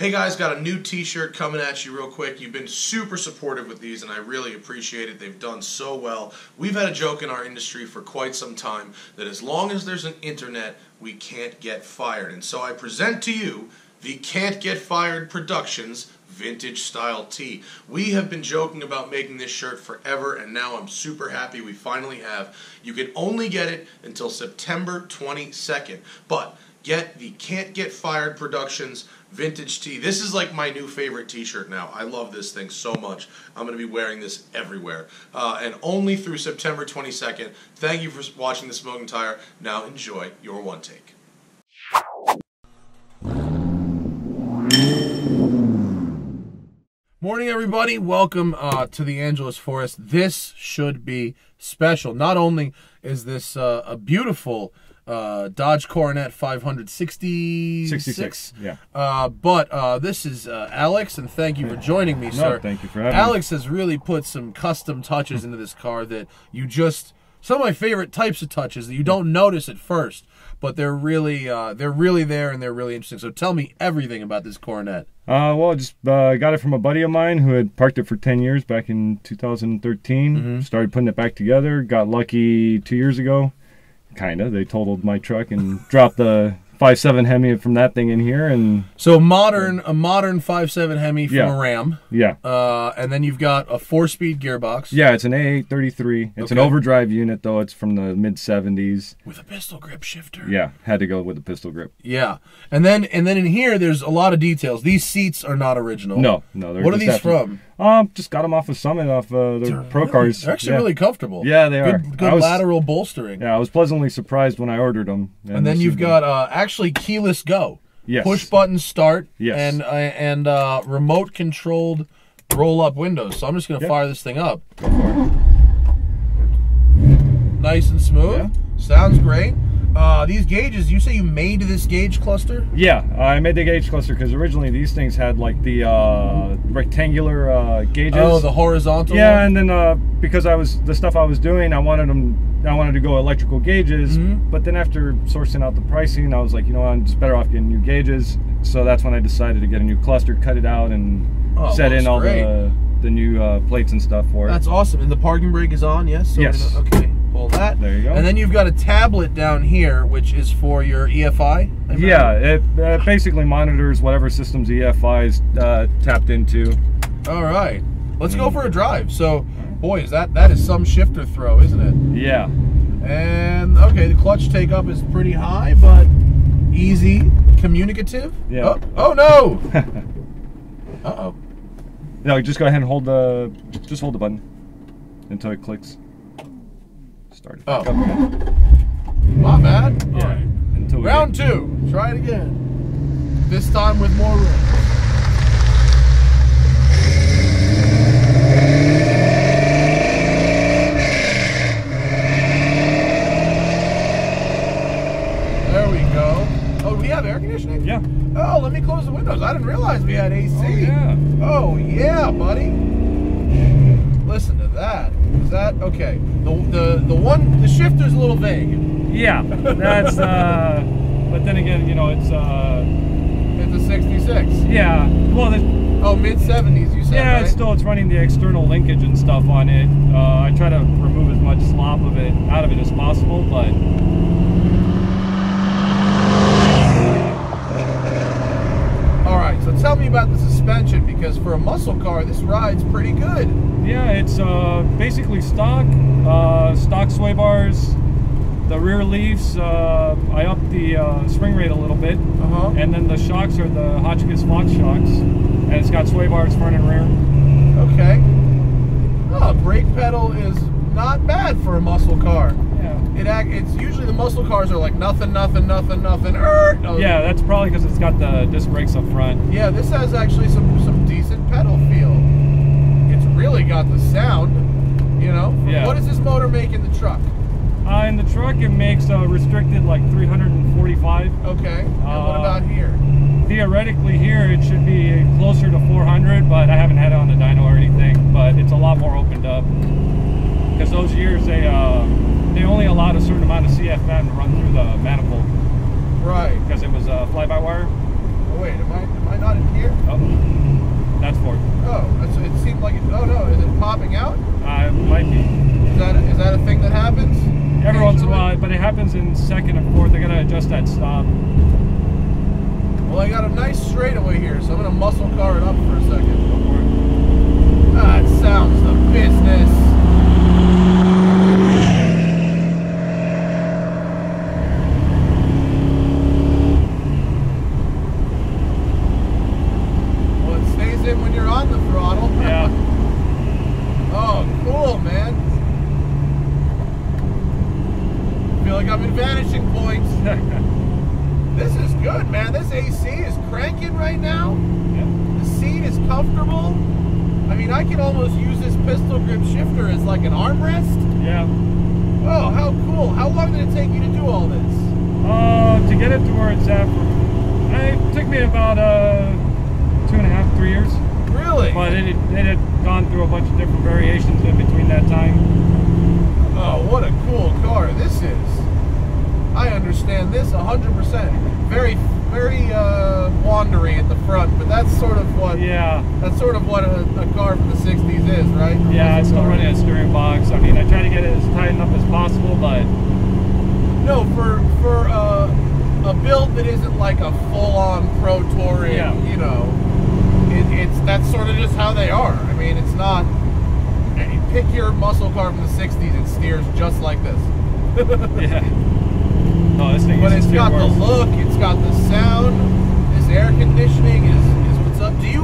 Hey guys, got a new t-shirt coming at you real quick. You've been super supportive with these and I really appreciate it. They've done so well. We've had a joke in our industry for quite some time that as long as there's an internet, we can't get fired. And so I present to you the Can't Get Fired Productions vintage style tee. We have been joking about making this shirt forever and now I'm super happy we finally have. You can only get it until September 22nd. But get the Can't Get Fired Productions vintage tee. This is like my new favorite t-shirt now. I love this thing so much. I'm going to be wearing this everywhere. Uh, and only through September 22nd. Thank you for watching The Smoking Tire. Now enjoy your one take. Morning, everybody. Welcome uh, to the Angeles Forest. This should be special. Not only is this uh, a beautiful uh, Dodge Coronet 566. 66, yeah. Uh, but uh, this is uh, Alex, and thank you for joining me, No, sir. thank you for having me. Alex has really put some custom touches into this car that you just some of my favorite types of touches that you don't notice at first, but they're really uh, they're really there and they're really interesting. So tell me everything about this Coronet. Uh, well, I just uh, got it from a buddy of mine who had parked it for 10 years back in 2013. Mm-hmm. Started putting it back together. Got lucky two years ago. Kind of. They totaled my truck and dropped the five seven Hemi from that thing in here. And So modern a modern five seven Hemi from Yeah. a Ram, yeah. uh, and then you've got a four-speed gearbox. Yeah, it's an A833. It's an overdrive unit, though. It's from the mid 70s. with a pistol grip shifter. Yeah, had to go with the pistol grip. Yeah, and then and then in here, there's a lot of details. These seats are not original. No, no. They're What are these from? Um, just got them off of Summit, off uh, They're Pro really- Cars. They're actually yeah. really comfortable. Yeah, they are. Good, good was- lateral bolstering. Yeah, I was pleasantly surprised when I ordered them. And then you've got uh, actually keyless go. Yes. Push button start. Yes. And uh, and uh, remote controlled roll up windows. So I'm just gonna Yep. fire this thing up. Nice and smooth. Yeah. Sounds great. Uh, these gauges, you say you made this gauge cluster? Yeah, I made the gauge cluster because originally these things had like the uh, rectangular uh, gauges. Oh, the horizontal. yeah, one? and then uh, because I was the stuff I was doing, I wanted them. I wanted to go electrical gauges, Mhm. but then after sourcing out the pricing, I was like, you know, what, I'm just better off getting new gauges. So that's when I decided to get a new cluster, cut it out, and Oh, set in all great. the the new uh, plates and stuff for it. That's awesome. And the parking brake is on, yes? So Yes. gonna- okay, pull that. There you go. And then you've got a tablet down here, which is for your EFI. Yeah, it uh, basically monitors whatever systems EFI is uh, tapped into. All right. Let's go for a drive. So, boy, is that that is some shifter throw, isn't it? Yeah. And okay, the clutch take up is pretty high, but easy, communicative. Yeah. Oh, oh no. uh oh. No, just go ahead and hold the just hold the button until it clicks. Start it. Oh. My bad. Yeah. All right. Until Round get- two. Try it again. This time with more room. There we go. Oh, we have air conditioning? Yeah. Oh, let me close the windows. I didn't realize we had AC. Oh, yeah. Oh, yeah, buddy. Listen to that. Is that okay? The the the one the shifter's a little vague. Yeah. That's uh. But then again, you know, it's uh. It's a 66. Yeah. Well, Oh, mid 70s, you said, yeah. right? It's still it's running the external linkage and stuff on it. Uh, I try to remove as much slop of it out of it as possible, but All right, so tell me about the suspension because for a muscle car, this rides pretty good. yeah, it's uh basically stock. Uh, stock sway bars. The rear leaves, uh, I upped the uh, spring rate a little bit. Uh huh. And then the shocks are the Hotchkis Fox shocks, and it's got sway bars front and rear. Okay. Oh, brake pedal is not bad for a muscle car. It act, it's usually the muscle cars are like nothing, nothing, nothing, nothing. Er, no. Yeah, that's probably because it's got the disc brakes up front. Yeah, this has actually some some decent pedal feel. It's really got the sound. You know. Yeah. What does this motor make in the truck? Uh, in the truck, it makes uh, restricted like 345. Okay. And what Uh, about here? Theoretically, here it should be closer to 400, but I haven't had it on the dyno or anything. But it's a lot more opened up because those years they uh, they only allowed a certain amount of CFM to run through the manifold. Right. Because it was a uh, fly-by-wire. Oh, wait, am I am I not in here? Oh, that's for. Oh, it seemed like it. Oh no, is it popping out? Uh, it might be. Is that is that a thing that happens? Every once in a while, but it happens in second and fourth. They gotta adjust that stop. Well, I got a nice straightaway here, so I'm gonna muscle car it up for a second. It. Ah, that sounds the business. Cool. How long did it take you to do all this? Uh, to get it to where it's at, it took me about uh, two and a half, three years. Really? But it, it had gone through a bunch of different variations in between that time. Oh, what a cool car this is. I understand this 100%. Very, very uh, wandery at the front, but that's sort of what Yeah. that's sort of what a, a car from the 60s is, right? Yeah, it's still running a steering box. I mean, I try to get it as tightened up as possible, but No, for for uh, a build that isn't like a full-on pro touring, Yeah. you know, it, it's that's sort of just how they are. I mean, it's not. Pick your muscle car from the '60s; it steers just like this. yeah. No, this thing But it's got the look, it's got the sound. This air conditioning is is what's up. Do you,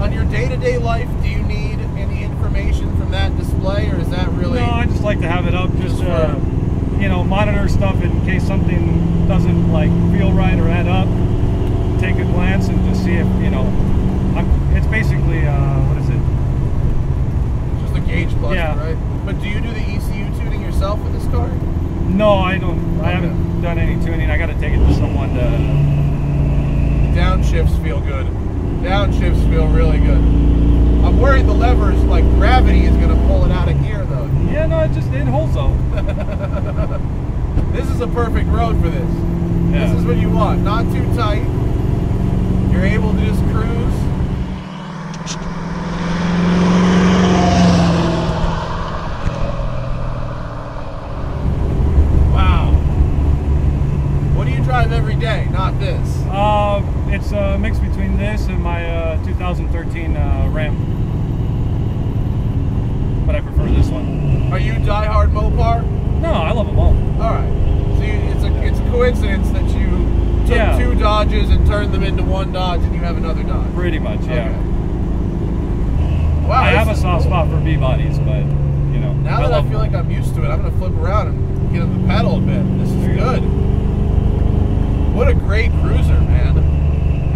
on your day-to-day life, do you need any information from that display, or is that really? No, I just like to have it up, just Just uh, for- you know, monitor stuff in case something doesn't like feel right or add up. Take a glance and just see if you know. I'm, it's basically uh, what is it? just a gauge cluster, Yeah. right? But do you do the ECU tuning yourself with this car? No, I don't. I Okay. Haven't done any tuning. I got to take it to someone to. Downshifts feel good. Downshifts feel really good. I'm worried the levers, like gravity, is going to pull it out of gear, though. Yeah, no, it just it holds though. This is a perfect road for this. Yeah. This is what you want. Not too tight. You're able to just cruise. Wow. What do you drive every day? Not this. Uh, it's a mix between this and my uh, 2013 uh, Ram, but I prefer this one. Are you diehard Mopar? No, I love them all. All right. So you, it's a it's a coincidence that you took Yeah. two Dodges and turned them into one Dodge, and you have another Dodge. Pretty much, yeah. Okay. Wow. I have a soft cool. spot for B bodies, but you know. Now that I feel like I'm used to it, I'm gonna flip around and get on the pedal a bit. This is There you go. good. What a great cruiser, man!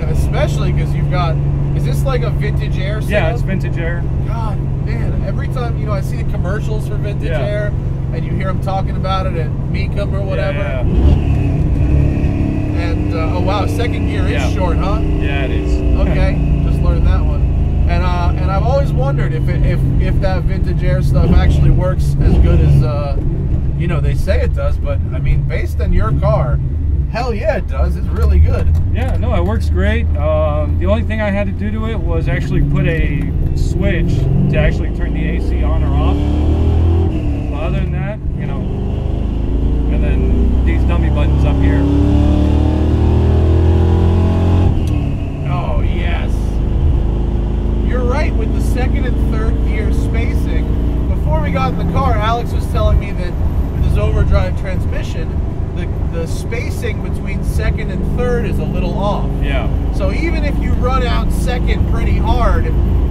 And especially because you've got. Is this like a vintage air? yeah, it's vintage air. God, man! Every time you know, I see the commercials for vintage Yeah. air, and you hear them talking about it at Mecum or whatever. Yeah, And uh, oh wow, second gear is Yeah. short, huh? yeah, it is. Okay, just learned that one. And uh, and I've always wondered if it, if if that vintage air stuff actually works as good as uh, you know they say it does. But I mean, based on your car, hell yeah, it does. It's really good. Yeah, no, it works great. Um, the only thing I had to do to it was actually put a switch to actually turn the AC on or off. But other than that, you know, and then these dummy buttons up here. Oh yes. You're right with the second and third gear spacing. Before we got in the car, Alex was telling me that with his overdrive transmission, the spacing between second and third is a little off. Yeah, So even if you run out second pretty hard,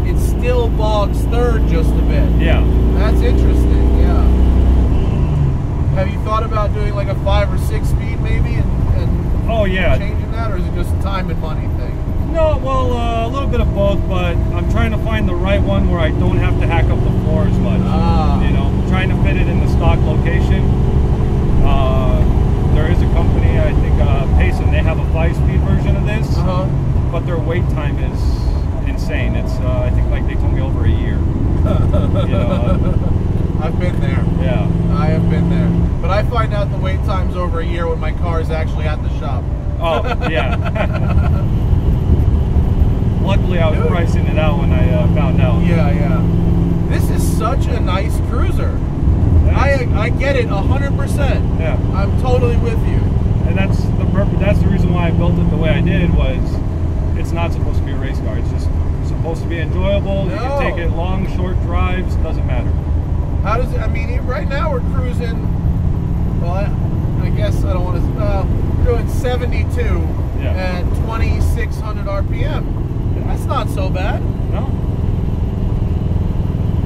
it still bogs third just a bit. yeah. That's interesting, yeah. Have you thought about doing like a five or six speed maybe and, and Oh yeah. changing that, or is it just a time and money thing? No, well, uh, a little bit of both, but I'm trying to find the right one where I don't have to hack up the floor as much. Ah. You know, trying to fit it in the stock location. Uh, there is a company, I think, uh, Passon. They have a five-speed version of this, Uh huh. but their wait time is insane. It's, uh, I think, like they told me over a year. You know, I've been there. yeah. I have been there. But I find out the wait time's over a year when my car is actually at the shop. Oh, yeah. Luckily, I was Dude. pricing it out when I uh, found out. Yeah, yeah. This is such a nice cruiser. I I get it hundred percent. Yeah. I'm totally with you. and that's the purpose. That's the reason why I built it the way I did. Was it's not supposed to be a race car. It's just supposed to be enjoyable. No. You can take it long, short drives. Doesn't matter. How does it? I mean, right now we're cruising. Well, I, I guess I don't want to. Uh, we're doing 72 Yeah. at 2600 RPM. That's not so bad. No.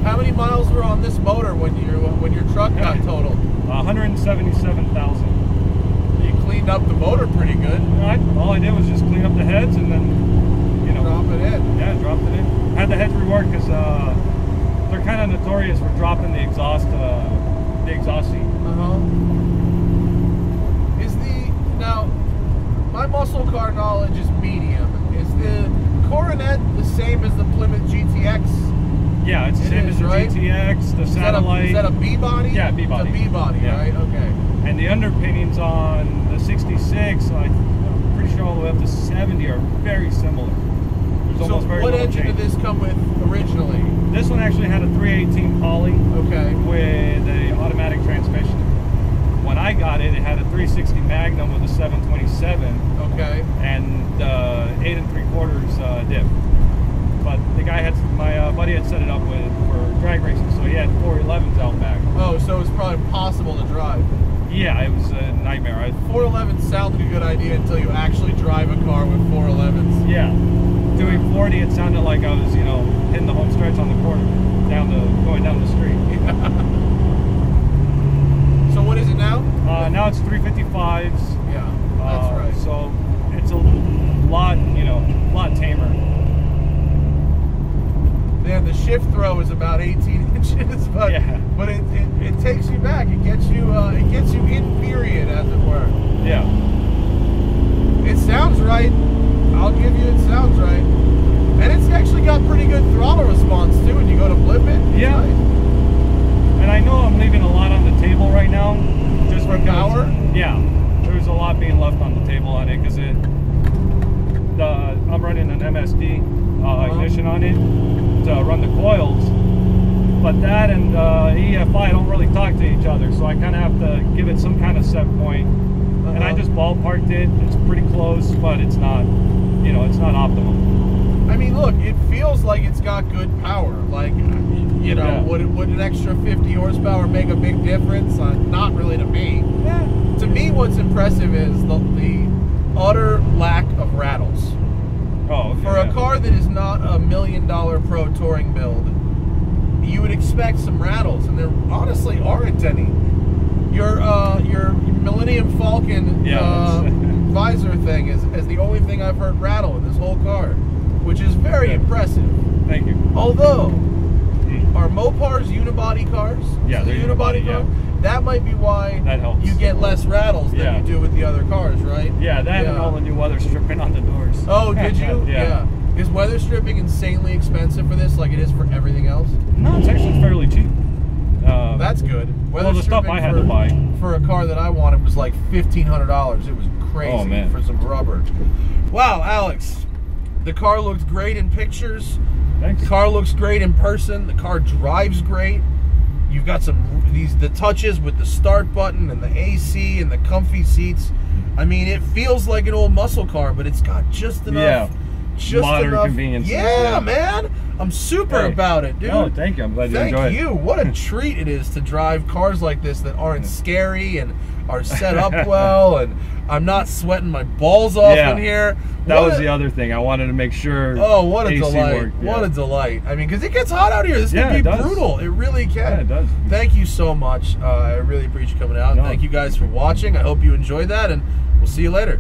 How many miles were on this motor when your when your truck got totaled? 177,000. You cleaned up the motor pretty good. I, all I did was just clean up the heads and then, you know, Drop it in. yeah, dropped it in. Had the heads reworked because uh, they're kind of notorious for dropping the exhaust, uh, the exhaust seat. Uh huh. Is the now my muscle car knowledge is medium. Is the Coronet the same as the Plymouth GTX? Yeah, it's the It same the right? GTX, the Is that, a, satellite, is that a B body? Yeah, B body. It's a B body, Yeah. right? Okay. and the underpinnings on the 66. I, I'm pretty sure all the way up to 70 are very similar. There's So almost very what engine change. did this come with originally? This one actually had a 318 Poly Okay. with a automatic transmission. When I got it, it had a 360 Magnum with a 727 Okay. and uh, eight and three quarters uh, diff. But the guy had my uh, buddy had set it up with drag racing, so he had 411s out back. Oh, so it was probably impossible to drive. Yeah, it was a nightmare. I, 411 sounded a good idea until you actually drive a car with 411s. yeah, doing 40, it sounded like I was, you know, hitting the home stretch on the corner, down the going down the street. So what is it now? Uh, now it's 355s. Yeah, that's uh, right. So it's a lot, you know, a lot tamer. Yeah, the shift throw is about 18 inches, but Yeah. but it, it, it takes you back. It gets you uh, it gets you in period, as it were. Yeah. It sounds right. I'll give you it sounds right. And it's actually got pretty good throttle response too when you go to flip it. Yeah. And I know I'm leaving a lot on the table right now, just For power? Yeah, there's a lot being left on the table on it because it. The I'm running an MSD uh, ignition on it to run the coils, but that and uh, EFI don't really talk to each other, so I kind of have to give it some kind of set point. And I Uh-huh. just ballparked it. It's pretty close, but it's not, you know, it's not optimal. I mean, look, it feels like it's got good power. Like, you know, Yeah. would would an extra 50 horsepower make a big difference? Uh, not really to me. Yeah. To me, what's impressive is the, the utter lack of rattles. Oh, okay, For yeah. a car that is not a million dollar pro touring build, you would expect some rattles, and there honestly aren't any. Your uh, your Millennium Falcon Yeah, uh, visor thing is, is the only thing I've heard rattle in this whole car, which is very Yeah. impressive. Thank you. Although are Mopars unibody cars? Yeah, they're the unibody, car. Yeah. That might be why you get less rattles than Yeah. you do with the other cars, right? Yeah, that and all the new weather stripping on the doors. Oh, did you? yeah. Is weather stripping insanely expensive for this, like it is for everything else? No, it's actually fairly cheap. Uh, That's good. Weather well, the stuff stripping I had for, to buy. for a car that I wanted was like fifteen hundred dollars. It was crazy Oh, for some rubber. Wow, Alex, the car looks great in pictures. Thanks. The car looks great in person. The car drives great. You've got some these the touches with the start button and the AC and the comfy seats. I mean, it feels like an old muscle car, but it's got just enough. Yeah. Just Modern enough. conveniences, Yeah, yeah. man. I'm super Hey. about it, dude. Oh, thank you. I'm glad you Thank enjoy it. you. What a treat it is to drive cars like this that aren't scary and are set up well, and I'm not sweating my balls off Yeah. in here. That What was a- the other thing. I wanted to make sure. Oh, what a AC delight! worked, What a delight! I mean, because it gets hot out here. This Yeah, can be it brutal. It really can. Yeah, it does. Thank you so much. Uh, I really appreciate you coming out. No. Thank you guys for watching. I hope you enjoyed that, and we'll see you later.